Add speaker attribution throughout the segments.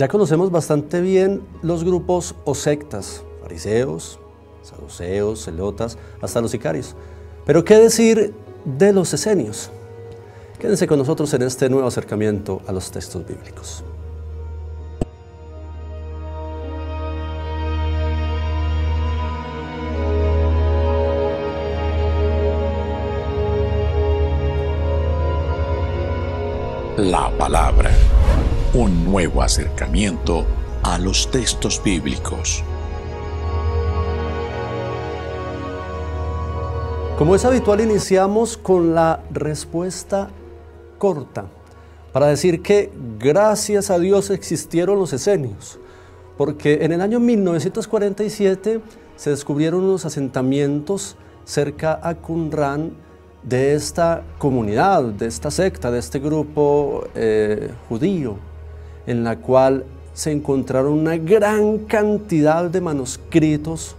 Speaker 1: Ya conocemos bastante bien los grupos o sectas, fariseos, saduceos, celotas, hasta los sicarios. Pero ¿qué decir de los esenios? Quédense con nosotros en este nuevo acercamiento a los textos bíblicos.
Speaker 2: La palabra. Un nuevo acercamiento a los textos bíblicos.
Speaker 1: Como es habitual, iniciamos con la respuesta corta para decir que gracias a Dios existieron los esenios, porque en el año 1947 se descubrieron unos asentamientos cerca a Qumran de esta comunidad, de esta secta, de este grupo eh, judío, en la cual se encontraron una gran cantidad de manuscritos,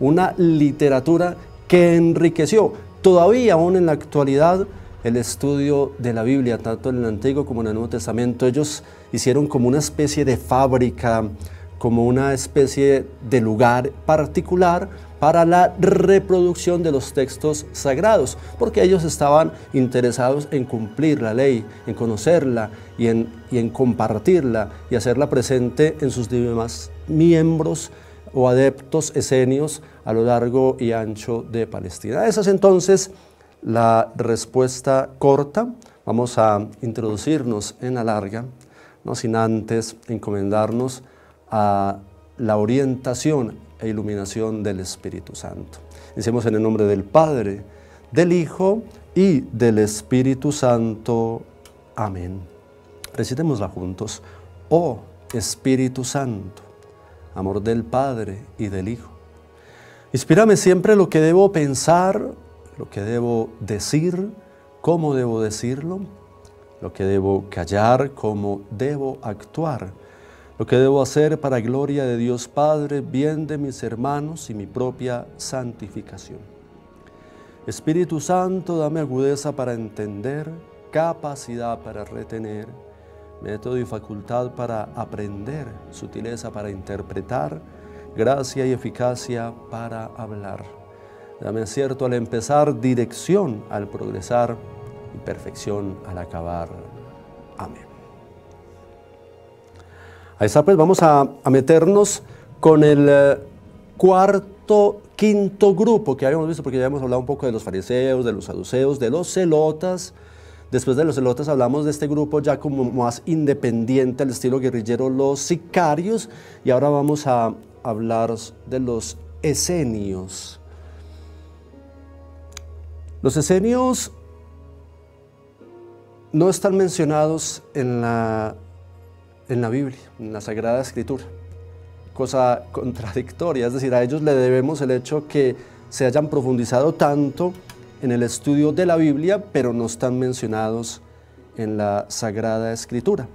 Speaker 1: una literatura que enriqueció todavía aún en la actualidad el estudio de la Biblia, tanto en el Antiguo como en el Nuevo Testamento. Ellos hicieron como una especie de fábrica, como una especie de lugar particular para la reproducción de los textos sagrados, porque ellos estaban interesados en cumplir la ley, en conocerla y en, y en compartirla y hacerla presente en sus demás miembros o adeptos esenios a lo largo y ancho de Palestina. Esa es entonces la respuesta corta. Vamos a introducirnos en la larga, no sin antes encomendarnos a la orientación e iluminación del Espíritu Santo. Decimos en el nombre del Padre, del Hijo y del Espíritu Santo. Amén. Recitémosla juntos. Oh Espíritu Santo, amor del Padre y del Hijo. Inspírame siempre lo que debo pensar, lo que debo decir, cómo debo decirlo, lo que debo callar, cómo debo actuar lo que debo hacer para gloria de Dios Padre, bien de mis hermanos y mi propia santificación. Espíritu Santo, dame agudeza para entender, capacidad para retener, método y facultad para aprender, sutileza para interpretar, gracia y eficacia para hablar. Dame acierto al empezar, dirección al progresar y perfección al acabar. Amén. Pues vamos a, meternos con el eh, cuarto, quinto grupo que habíamos visto, porque ya hemos hablado un poco de los fariseos, de los saduceos, de los celotas. Después de los celotas hablamos de este grupo ya como más independiente al estilo guerrillero, los sicarios, y ahora vamos a hablar de los esenios. Los esenios no están mencionados en la en la Biblia, en la Sagrada Escritura. Cosa contradictoria, es decir, a ellos le debemos el hecho que se hayan profundizado tanto en el estudio de la Biblia, pero no están mencionados en la Sagrada Escritura.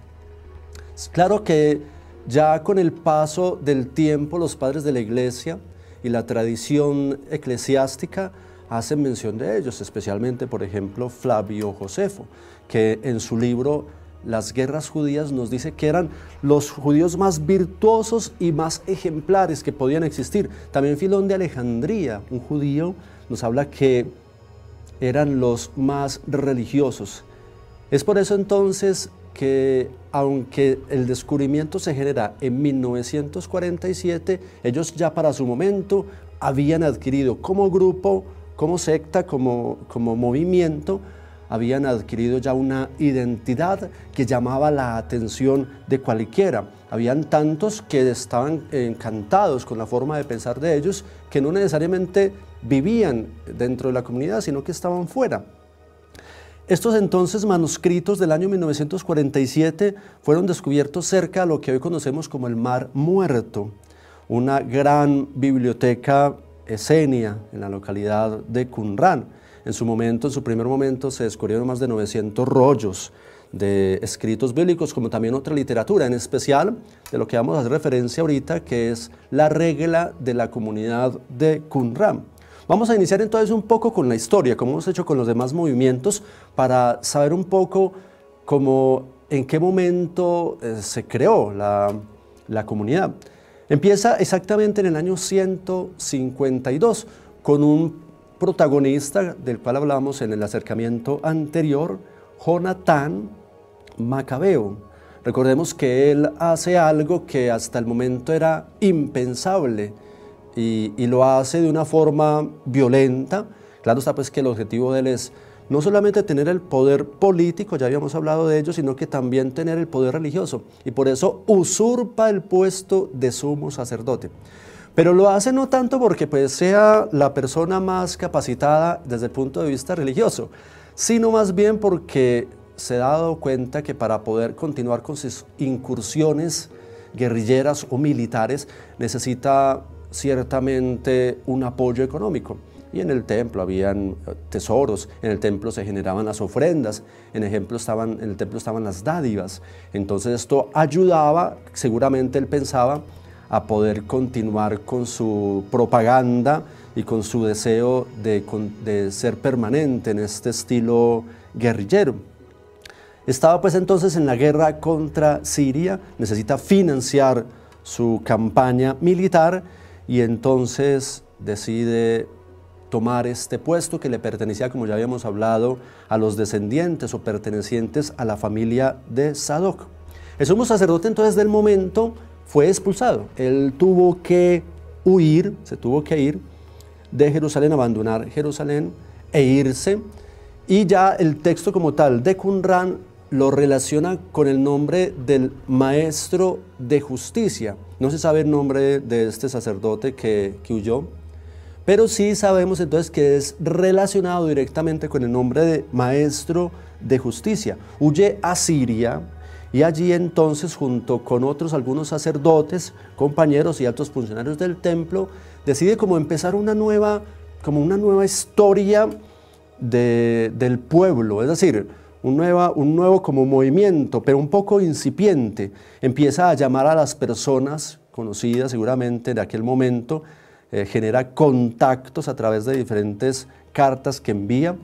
Speaker 1: Es claro que ya con el paso del tiempo los padres de la iglesia y la tradición eclesiástica hacen mención de ellos, especialmente por ejemplo Flavio Josefo, que en su libro las guerras judías nos dice que eran los judíos más virtuosos y más ejemplares que podían existir. También Filón de Alejandría, un judío, nos habla que eran los más religiosos. Es por eso entonces que aunque el descubrimiento se genera en 1947, ellos ya para su momento habían adquirido como grupo, como secta, como, como movimiento, habían adquirido ya una identidad que llamaba la atención de cualquiera. Habían tantos que estaban encantados con la forma de pensar de ellos que no necesariamente vivían dentro de la comunidad, sino que estaban fuera. Estos entonces manuscritos del año 1947 fueron descubiertos cerca de lo que hoy conocemos como el Mar Muerto, una gran biblioteca esenia en la localidad de Qumran. En su momento, en su primer momento, se descubrieron más de 900 rollos de escritos bíblicos, como también otra literatura, en especial de lo que vamos a hacer referencia ahorita, que es la regla de la comunidad de Qumran. Vamos a iniciar entonces un poco con la historia, como hemos hecho con los demás movimientos, para saber un poco cómo en qué momento eh, se creó la, la comunidad. Empieza exactamente en el año 152 con un protagonista del cual hablamos en el acercamiento anterior, Jonatán Macabeo. Recordemos que él hace algo que hasta el momento era impensable y, y, lo hace de una forma violenta. Claro está pues que el objetivo de él es no solamente tener el poder político, ya habíamos hablado de ello, sino que también tener el poder religioso. Y por eso usurpa el puesto de sumo sacerdote. Pero lo hace no tanto porque pues, sea la persona más capacitada desde el punto de vista religioso, sino más bien porque se ha dado cuenta que para poder continuar con sus incursiones guerrilleras o militares necesita ciertamente un apoyo económico. Y en el templo habían eh, tesoros, en el templo se generaban las ofrendas, en, ejemplo estaban, en el templo estaban las dádivas. Entonces esto ayudaba, seguramente él pensaba, a poder continuar con su propaganda y con su deseo de, de ser permanente en este estilo guerrillero. Estaba pues entonces en la guerra contra Siria, necesita financiar su campaña militar y entonces decide tomar este puesto que le pertenecía, como ya habíamos hablado, a los descendientes o pertenecientes a la familia de Sadoc. El sumo sacerdote entonces del momento fue expulsado. Él tuvo que huir, se tuvo que ir de Jerusalén, abandonar Jerusalén e irse. Y ya el texto como tal de Qumran lo relaciona con el nombre del maestro de justicia. No se sabe el nombre de este sacerdote que, que huyó, pero sí sabemos entonces que es relacionado directamente con el nombre de maestro de justicia. Huye a Siria y allí entonces junto con otros algunos sacerdotes, compañeros y altos funcionarios del templo, decide como empezar una nueva, como una nueva historia del pueblo, es decir, un, nueva, un nuevo como movimiento, pero un poco incipiente. Empieza a llamar a las personas conocidas seguramente de aquel momento, eh, genera contactos a través de diferentes cartas que envía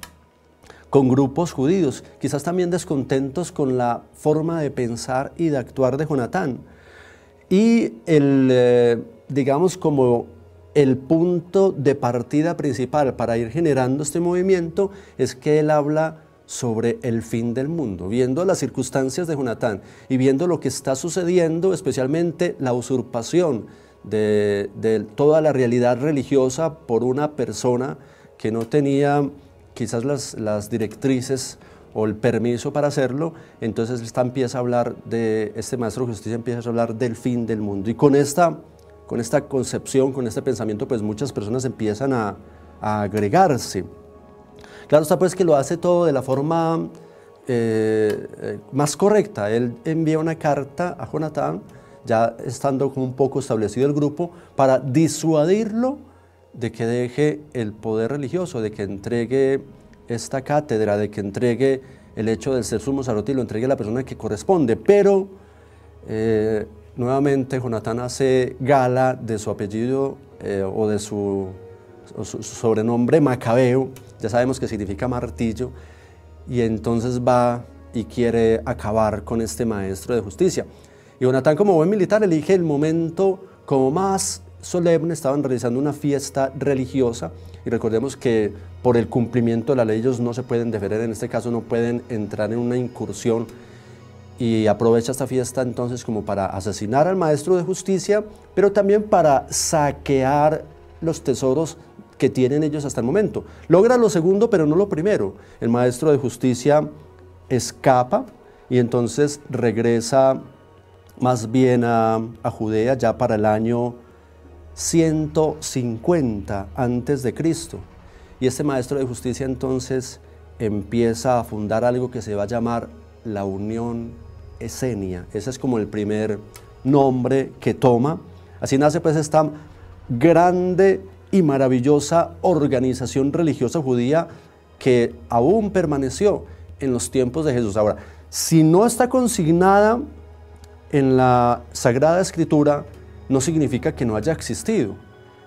Speaker 1: con grupos judíos, quizás también descontentos con la forma de pensar y de actuar de Jonatán. Y el, eh, digamos, como el punto de partida principal para ir generando este movimiento es que él habla sobre el fin del mundo, viendo las circunstancias de Jonatán y viendo lo que está sucediendo, especialmente la usurpación de, toda la realidad religiosa por una persona que no tenía quizás las, directrices o el permiso para hacerlo, entonces está, empieza a hablar de, este maestro de justicia empieza a hablar del fin del mundo. Y con esta, con esta concepción, con este pensamiento, pues muchas personas empiezan a, agregarse. Claro está pues que lo hace todo de la forma eh, eh, más correcta. Él envía una carta a Jonatán, ya estando como un poco establecido el grupo, para disuadirlo de que deje el poder religioso, de que entregue esta cátedra, de que entregue el hecho del ser sumo sacerdote lo entregue a la persona que corresponde. Pero eh, nuevamente Jonatán hace gala de su apellido eh, o de su, sobrenombre Macabeo, ya sabemos que significa martillo, y entonces va y quiere acabar con este maestro de justicia. Y Jonatán, como buen militar, elige el momento como más solemne, estaban realizando una fiesta religiosa y recordemos que por el cumplimiento de la ley ellos no se pueden defender, en este caso no pueden entrar en una incursión y aprovecha esta fiesta entonces como para asesinar al maestro de justicia, pero también para saquear los tesoros que tienen ellos hasta el momento. Logra lo segundo, pero no lo primero. El maestro de justicia escapa y entonces regresa más bien a, Judea ya para el año 150 antes de Cristo. Y este maestro de justicia entonces empieza a fundar algo que se va a llamar la Unión Esenia. Ese es como el primer nombre que toma. Así nace pues esta grande y maravillosa organización religiosa judía que aún permaneció en los tiempos de Jesús. Ahora, si no está consignada en la Sagrada Escritura no significa que no haya existido.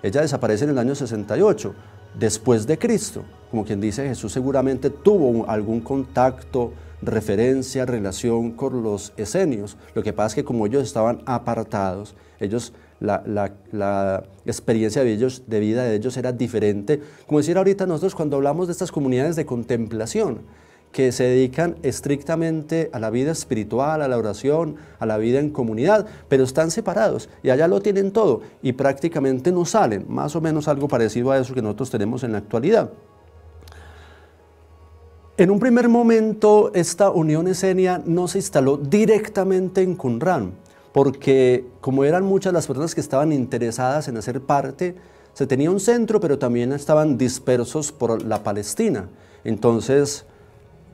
Speaker 1: Ella desaparece en el año 68, después de Cristo. Como quien dice, Jesús seguramente tuvo algún contacto referencia, relación con los esenios. Lo que pasa es que como ellos estaban apartados, ellos, la, experiencia de, ellos, de vida de ellos era diferente. Como decir ahorita nosotros cuando hablamos de estas comunidades de contemplación, que se dedican estrictamente a la vida espiritual, a la oración, a la vida en comunidad, pero están separados y allá lo tienen todo y prácticamente no salen, más o menos algo parecido a eso que nosotros tenemos en la actualidad. En un primer momento, esta unión esenia no se instaló directamente en Qumran, porque como eran muchas las personas que estaban interesadas en hacer parte, se tenía un centro, pero también estaban dispersos por la Palestina. Entonces,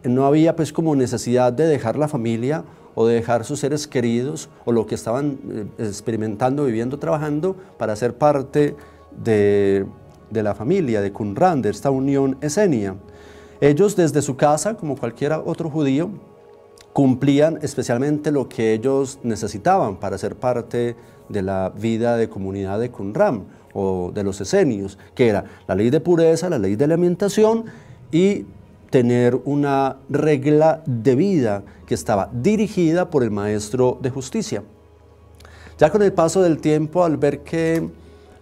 Speaker 1: no había pues como necesidad de dejar la familia o de dejar sus seres queridos o lo que estaban eh, experimentando, viviendo, trabajando para ser parte de, de la familia, de Qumran, de esta unión esenia. Ellos desde su casa, como cualquier otro judío, cumplían especialmente lo que ellos necesitaban para ser parte de la vida de comunidad de Qumran o de los esenios, que era la ley de pureza, la ley de alimentación y tener una regla de vida que estaba dirigida por el maestro de justicia. Ya con el paso del tiempo, al ver que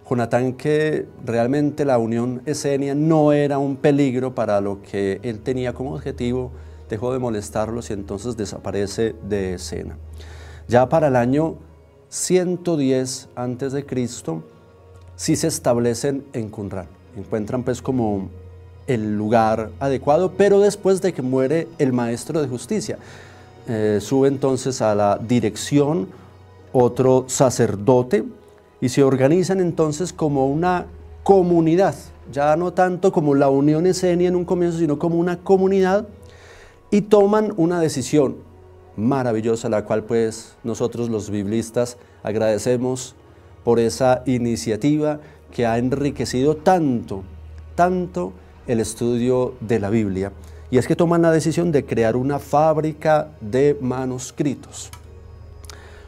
Speaker 1: Jonatán que realmente la unión esenia no era un peligro para lo que él tenía como objetivo, dejó de molestarlos y entonces desaparece de escena. Ya para el año 110 a.C., sí se establecen en Qumran. Encuentran pues como el lugar adecuado, pero después de que muere el maestro de justicia. Eh, sube entonces a la dirección otro sacerdote, y se organizan entonces como una comunidad, ya no tanto como la Unión Esenia en un comienzo, sino como una comunidad y toman una decisión maravillosa, la cual pues nosotros los biblistas agradecemos por esa iniciativa que ha enriquecido tanto, tanto el estudio de la Biblia. Y es que toman la decisión de crear una fábrica de manuscritos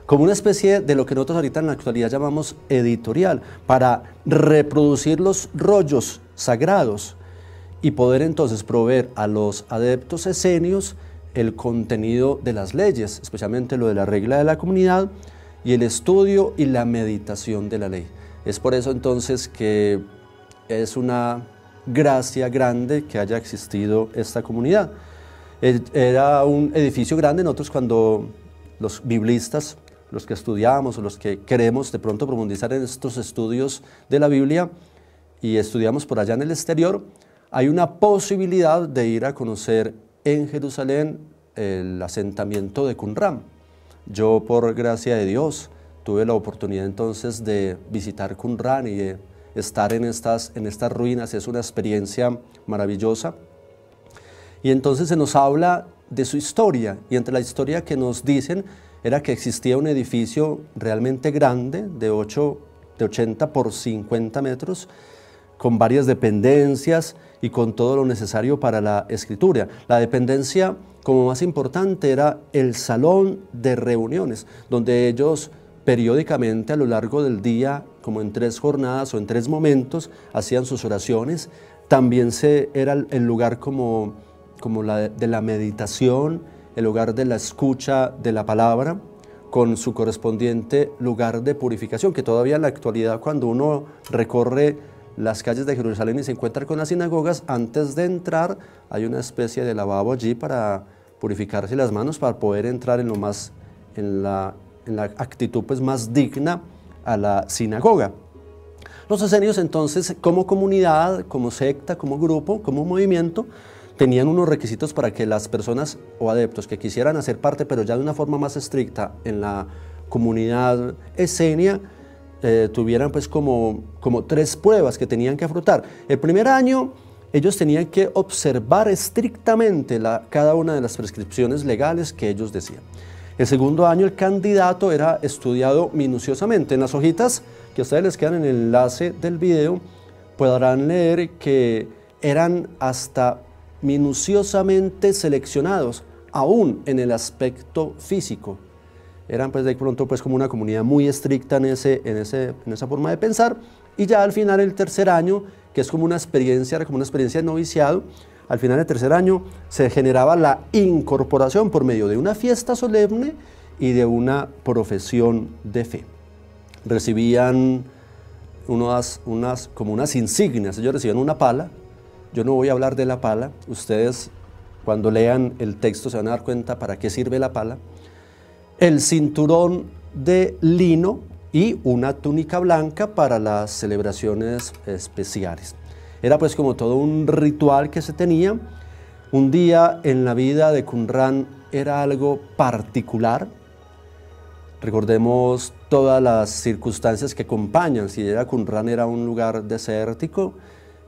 Speaker 1: como una especie de lo que nosotros ahorita en la actualidad llamamos editorial, para reproducir los rollos sagrados y poder entonces proveer a los adeptos esenios el contenido de las leyes, especialmente lo de la regla de la comunidad y el estudio y la meditación de la ley. Es por eso entonces que es una gracia grande que haya existido esta comunidad. Era un edificio grande, nosotros cuando los biblistas los que estudiamos o los que queremos de pronto profundizar en estos estudios de la Biblia y estudiamos por allá en el exterior, hay una posibilidad de ir a conocer en Jerusalén el asentamiento de Qumran. Yo, por gracia de Dios, tuve la oportunidad entonces de visitar Qumran y de estar en estas, en estas ruinas. Es una experiencia maravillosa. Y entonces se nos habla de su historia. Y entre la historia que nos dicen era que existía un edificio realmente grande, de, 8, de 80 por 50 metros, con varias dependencias y con todo lo necesario para la escritura. La dependencia como más importante era el salón de reuniones, donde ellos periódicamente a lo largo del día, como en tres jornadas o en tres momentos, hacían sus oraciones. También se, era el lugar como, como la, de la meditación, el lugar de la escucha de la palabra, con su correspondiente lugar de purificación, que todavía en la actualidad cuando uno recorre las calles de Jerusalén y se encuentra con las sinagogas, antes de entrar hay una especie de lavabo allí para purificarse las manos, para poder entrar en, lo más, en, la, en la actitud pues, más digna a la sinagoga. Los esenios entonces como comunidad, como secta, como grupo, como movimiento, tenían unos requisitos para que las personas o adeptos que quisieran hacer parte, pero ya de una forma más estricta en la comunidad esenia, eh, tuvieran pues como, como tres pruebas que tenían que afrontar. El primer año ellos tenían que observar estrictamente cada una de las prescripciones legales que ellos decían. El segundo año el candidato era estudiado minuciosamente. En las hojitas que a ustedes les quedan en el enlace del video, podrán leer que eran hasta minuciosamente seleccionados, aún en el aspecto físico. Eran pues de pronto pues como una comunidad muy estricta en, ese, en, ese, en esa forma de pensar. Y ya al final el tercer año, que es como una experiencia, como una experiencia de noviciado, al final del tercer año se generaba la incorporación por medio de una fiesta solemne y de una profesión de fe. Recibían unas, unas, como unas insignias, ellos recibían una pala, yo no voy a hablar de la pala, ustedes cuando lean el texto se van a dar cuenta para qué sirve la pala, el cinturón de lino y una túnica blanca para las celebraciones especiales. Era pues como todo un ritual que se tenía. Un día en la vida de Qumran era algo particular. Recordemos todas las circunstancias que acompañan. Si era Qumran era un lugar desértico,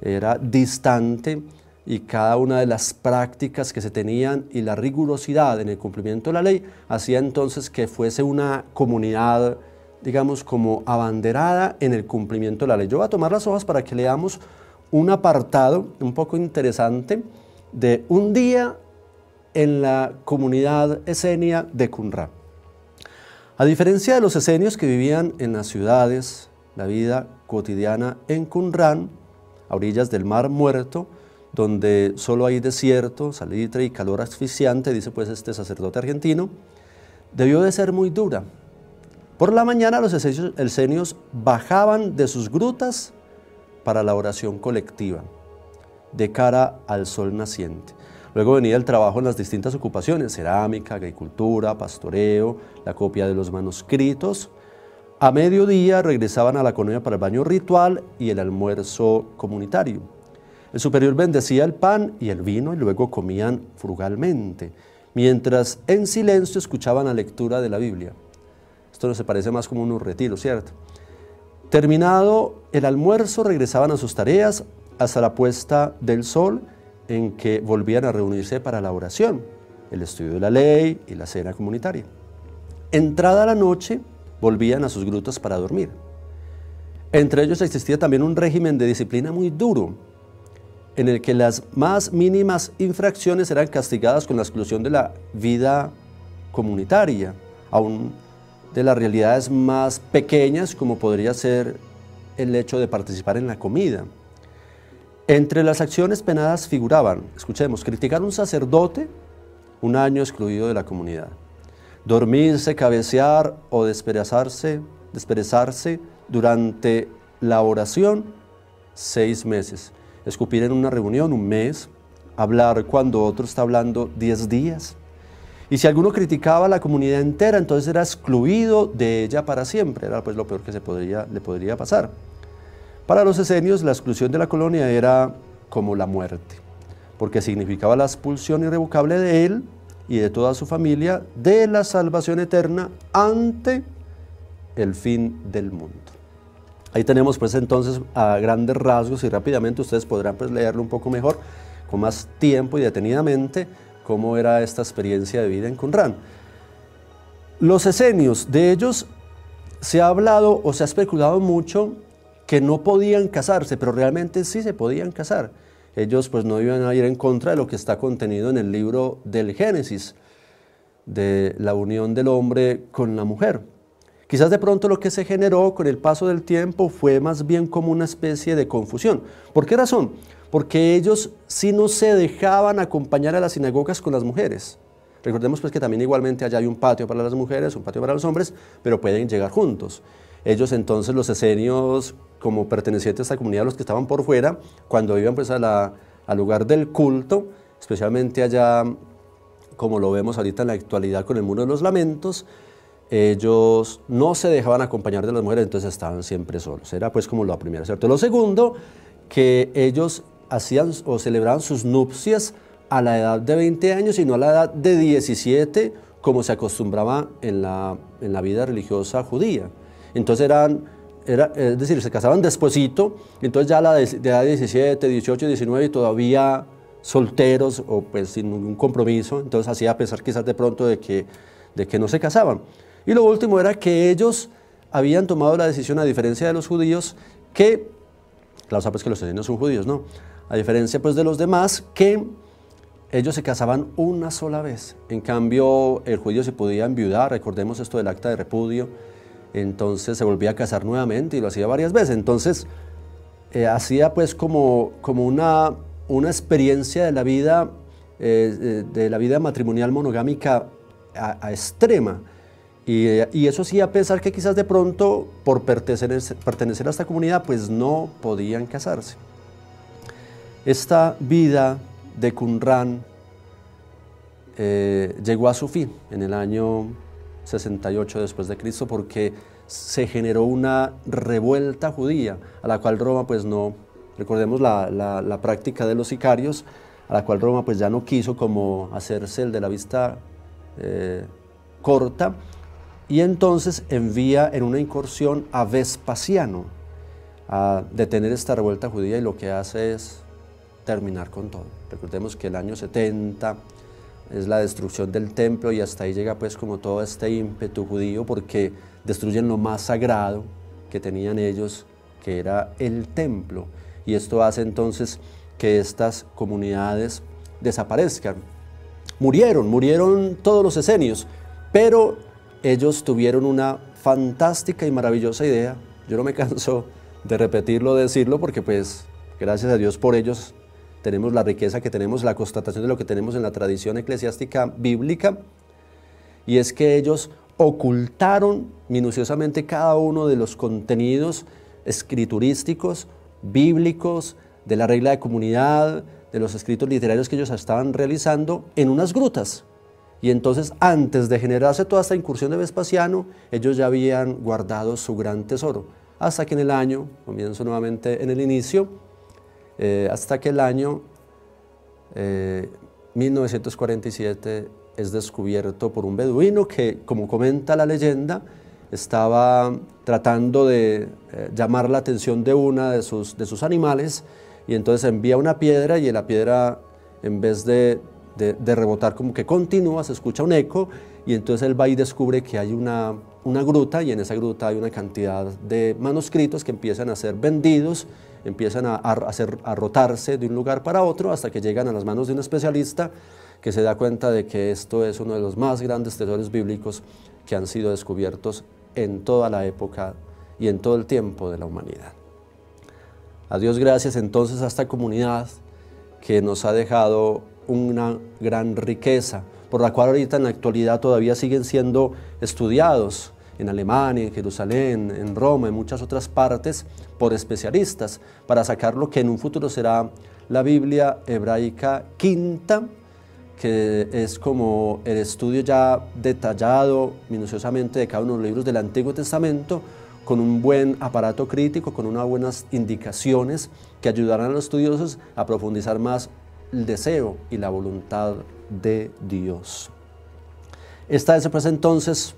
Speaker 1: era distante y cada una de las prácticas que se tenían y la rigurosidad en el cumplimiento de la ley hacía entonces que fuese una comunidad, digamos, como abanderada en el cumplimiento de la ley. Yo voy a tomar las hojas para que leamos un apartado un poco interesante de un día en la comunidad esenia de Qumran. A diferencia de los esenios que vivían en las ciudades, la vida cotidiana en Qumran, a orillas del Mar Muerto, donde solo hay desierto, salitre y calor asfixiante, dice pues este sacerdote argentino, debió de ser muy dura. Por la mañana los esenios bajaban de sus grutas para la oración colectiva, de cara al sol naciente. Luego venía el trabajo en las distintas ocupaciones, cerámica, agricultura, pastoreo, la copia de los manuscritos. A mediodía regresaban a la colonia para el baño ritual y el almuerzo comunitario. El superior bendecía el pan y el vino y luego comían frugalmente, mientras en silencio escuchaban la lectura de la Biblia. Esto no se parece más como un retiro, ¿cierto? Terminado el almuerzo, regresaban a sus tareas hasta la puesta del sol, en que volvían a reunirse para la oración, el estudio de la ley y la cena comunitaria. Entrada la noche, volvían a sus grutas para dormir. Entre ellos existía también un régimen de disciplina muy duro, en el que las más mínimas infracciones eran castigadas con la exclusión de la vida comunitaria, aún de las realidades más pequeñas como podría ser el hecho de participar en la comida. Entre las acciones penadas figuraban, escuchemos, criticar a un sacerdote, un año excluido de la comunidad, dormirse, cabecear o desperezarse, desperezarse durante la oración, seis meses, escupir en una reunión un mes, hablar cuando otro está hablando diez días. Y si alguno criticaba a la comunidad entera, entonces era excluido de ella para siempre. Era pues lo peor que se podría, le podría pasar. Para los esenios, la exclusión de la colonia era como la muerte, porque significaba la expulsión irrevocable de él y de toda su familia de la salvación eterna ante el fin del mundo. Ahí tenemos pues entonces a grandes rasgos y rápidamente ustedes podrán pues leerlo un poco mejor, con más tiempo y detenidamente, cómo era esta experiencia de vida en Qumran. Los esenios, de ellos se ha hablado o se ha especulado mucho que no podían casarse, pero realmente sí se podían casar. Ellos pues no iban a ir en contra de lo que está contenido en el libro del Génesis, de la unión del hombre con la mujer. Quizás de pronto lo que se generó con el paso del tiempo fue más bien como una especie de confusión. ¿Por qué razón? Porque ellos sí no se dejaban acompañar a las sinagogas con las mujeres. Recordemos pues que también igualmente allá hay un patio para las mujeres, un patio para los hombres, pero pueden llegar juntos. Ellos entonces, los esenios, como pertenecientes a esta comunidad, los que estaban por fuera, cuando iban pues al lugar del culto, especialmente allá, como lo vemos ahorita en la actualidad con el Muro de los Lamentos, ellos no se dejaban acompañar de las mujeres, entonces estaban siempre solos. Era pues como lo primero, ¿cierto? Lo segundo, que ellos hacían o celebraban sus nupcias a la edad de 20 años y no a la edad de 17, como se acostumbraba en la, en la vida religiosa judía. Entonces eran, era, es decir, se casaban despuesito, entonces ya a la de, de edad de 17, 18, 19 y todavía solteros o pues sin ningún compromiso, entonces hacía pensar quizás de pronto de que, de que no se casaban. Y lo último era que ellos habían tomado la decisión, a diferencia de los judíos, que, claro, sabes que los judíos son judíos, ¿no? A diferencia pues de los demás, que ellos se casaban una sola vez. En cambio, el judío se podía enviudar, recordemos esto del acta de repudio, entonces se volvía a casar nuevamente y lo hacía varias veces. Entonces, eh, hacía pues como, como una una experiencia de la vida, eh, eh, de la vida matrimonial monogámica a, extrema. Y, eso sí, a pesar que quizás de pronto, por pertenecer, pertenecer a esta comunidad, pues no podían casarse. Esta vida de Qumran eh, llegó a su fin en el año 68 después de Cristo porque se generó una revuelta judía a la cual Roma pues no, recordemos la, práctica de los sicarios, a la cual Roma pues ya no quiso como hacerse el de la vista eh, corta y entonces envía en una incursión a Vespasiano a detener esta revuelta judía y lo que hace es terminar con todo. Recordemos que el año 70 es la destrucción del templo y hasta ahí llega pues como todo este ímpetu judío porque destruyen lo más sagrado que tenían ellos, que era el templo. Y esto hace entonces que estas comunidades desaparezcan. Murieron, murieron todos los esenios, pero ellos tuvieron una fantástica y maravillosa idea. Yo no me canso de repetirlo, de decirlo, porque pues gracias a Dios por ellos tenemos la riqueza que tenemos, la constatación de lo que tenemos en la tradición eclesiástica bíblica, y es que ellos ocultaron minuciosamente cada uno de los contenidos escriturísticos, bíblicos, de la regla de comunidad, de los escritos literarios que ellos estaban realizando en unas grutas. Y entonces, antes de generarse toda esta incursión de Vespasiano, ellos ya habían guardado su gran tesoro. Hasta que en el año, comienzo nuevamente en el inicio, eh, hasta que el año 1947 eh, es descubierto por un beduino que, como comenta la leyenda, estaba tratando de eh, llamar la atención de una de sus, de sus animales y entonces envía una piedra y la piedra, en vez de, de, rebotar como que continúa, se escucha un eco y entonces él va y descubre que hay una, una gruta y en esa gruta hay una cantidad de manuscritos que empiezan a ser vendidos empiezan a, hacer, a rotarse de un lugar para otro hasta que llegan a las manos de un especialista que se da cuenta de que esto es uno de los más grandes tesoros bíblicos que han sido descubiertos en toda la época y en todo el tiempo de la humanidad. A Dios gracias entonces a esta comunidad que nos ha dejado una gran riqueza, por la cual ahorita en la actualidad todavía siguen siendo estudiados en Alemania, en Jerusalén, en Roma, en muchas otras partes, por especialistas, para sacar lo que en un futuro será la Biblia hebraica quinta, que es como el estudio ya detallado minuciosamente de cada uno de los libros del Antiguo Testamento, con un buen aparato crítico, con unas buenas indicaciones que ayudarán a los estudiosos a profundizar más el deseo y la voluntad de Dios. Esta es pues entonces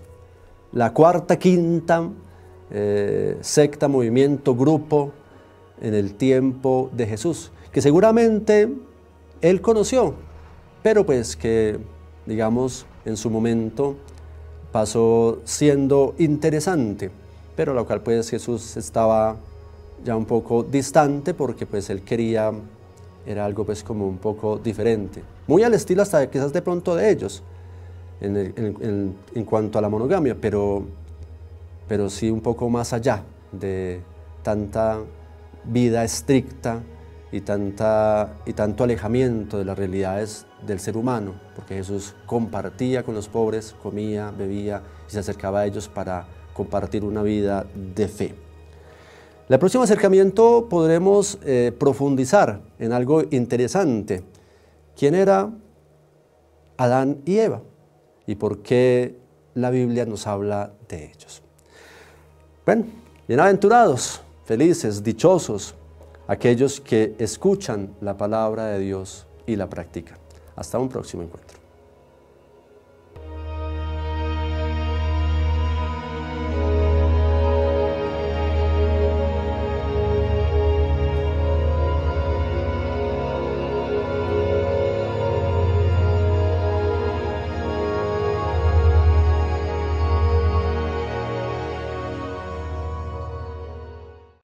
Speaker 1: la cuarta, quinta eh, secta, movimiento, grupo en el tiempo de Jesús, que seguramente él conoció, pero pues que, digamos, en su momento pasó siendo interesante, pero lo cual pues Jesús estaba ya un poco distante porque pues él quería, era algo pues como un poco diferente, muy al estilo hasta quizás de pronto de ellos, en, cuanto a la monogamia, pero, pero sí un poco más allá de tanta vida estricta y, tanta, y tanto alejamiento de las realidades del ser humano, porque Jesús compartía con los pobres, comía, bebía y se acercaba a ellos para compartir una vida de fe. El próximo acercamiento podremos eh, profundizar en algo interesante. ¿Quién era Adán y Eva? y por qué la Biblia nos habla de ellos. Bueno, bienaventurados, felices, dichosos, aquellos que escuchan la palabra de Dios y la practican. Hasta un próximo encuentro.